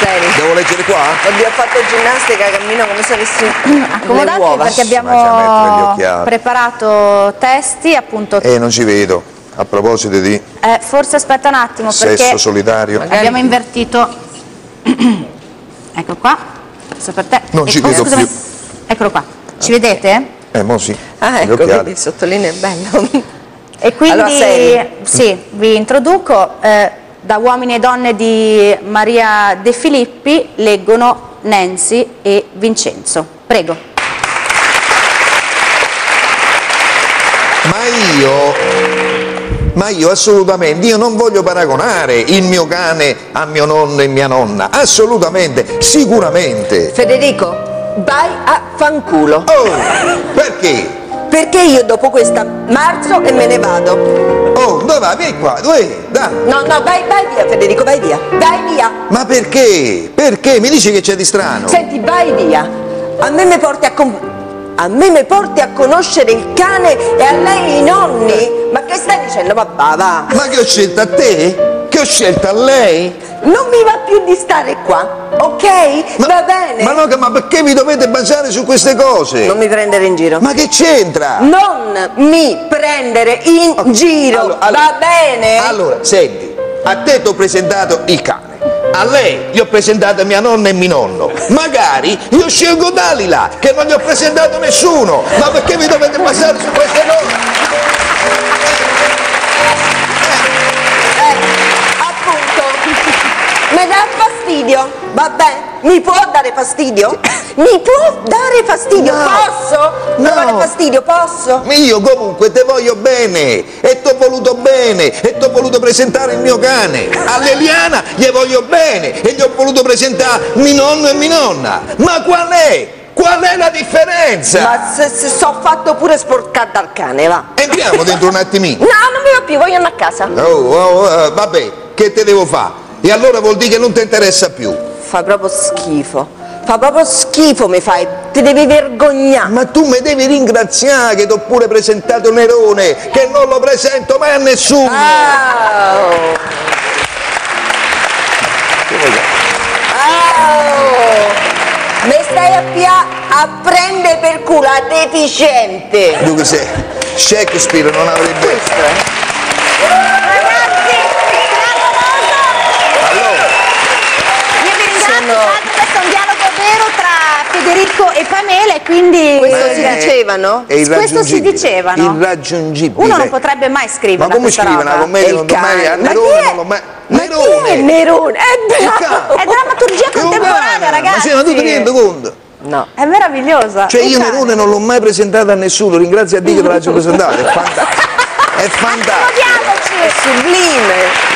Seri. Devo leggere qua? Ho fatto ginnastica, cammino come se avessi Accomodatevi uova. perché abbiamo preparato testi, appunto. Eh, non ci vedo. A proposito di eh, forse aspetta un attimo sesso perché solitario. abbiamo invertito. ecco qua. Questo per te. Non ci oh, vedo scusami. più. Eccolo qua. Ci vedete? Eh, mo sì. Ah, ecco, vedi, sottolinea bello. E quindi Allora, sì, vi introduco eh, da Uomini e Donne di Maria De Filippi leggono Nancy e Vincenzo. Prego. Ma io, ma io assolutamente, io non voglio paragonare il mio cane a mio nonno e mia nonna, assolutamente, sicuramente. Federico, vai a fanculo. Oh, perché? Perché io dopo questa marzo e me ne vado. Oh, dove vai? Vieni qua, dove? Dai. No, no, vai, vai via Federico, vai via. Vai via. Ma perché? Perché? Mi dici che c'è di strano? Senti, vai via. A me mi porti a a me mi porti a conoscere il cane e a lei i nonni? Ma che stai dicendo? Va, va, va. Ma che ho scelto a te? Che ho scelto a lei? Non mi va più di stare qua, ok? Ma- va bene. Ma, no, ma perché vi dovete basare su queste cose? Non mi prendere in giro. Ma che c'entra? Non mi prendere in giro, Allora, allora- va bene? Allora, senti, a te ti ho presentato il cane, a lei gli ho presentato mia nonna e mio nonno. Magari io scelgo Dalila, che non gli ho presentato nessuno. Ma perché vi dovete basare su queste cose? Fastidio, vabbè? Mi può dare fastidio? Mi può dare fastidio? No. Posso? No. Dare fastidio, posso? Io comunque te voglio bene e t'ho voluto bene e t'ho voluto presentare il mio cane. All'Eliana gli voglio bene e gli ho voluto presentare mio nonno e mia nonna. Ma qual è? Qual è la differenza? Ma se, se so fatto pure sporcare dal cane, va. Entriamo dentro un attimino. No, non mi va più, voglio andare a casa. Oh, oh, eh, vabbè, che te devo fare? E allora vuol dire che non ti interessa più. Fa proprio schifo. Fa proprio schifo mi fai. Ti devi vergognare. Ma tu mi devi ringraziare che ti ho pure presentato Nerone, che non lo presento mai a nessuno. Au. Mi stai a pia a prendere per culo a deficiente. Dunque se Shakespeare non avrebbe... Questo è. Ragazzi, Allora, io vi ringrazio, Sono- tra l'altro questo è un dialogo vero tra Federico e Pamela e quindi Questo si dicevano? è Questo si irraggiungibile. dicevano. Irraggiungibile. uno non potrebbe mai scrivere Ma come scrive una commedia? L'ho mai... A Nerone è? non l'ho mai... È Nerone! Nerone? È Il bravo. È drammaturgia contemporanea, Ma ragazzi. ma tu ti rendi conto? No. È meravigliosa. Cioè Il io. Nerone non l'ho mai presentato a nessuno, ringrazio a Dio che te l'hagio presentato, è, fanta- è fantastico. Accomodiamoci. Sublime.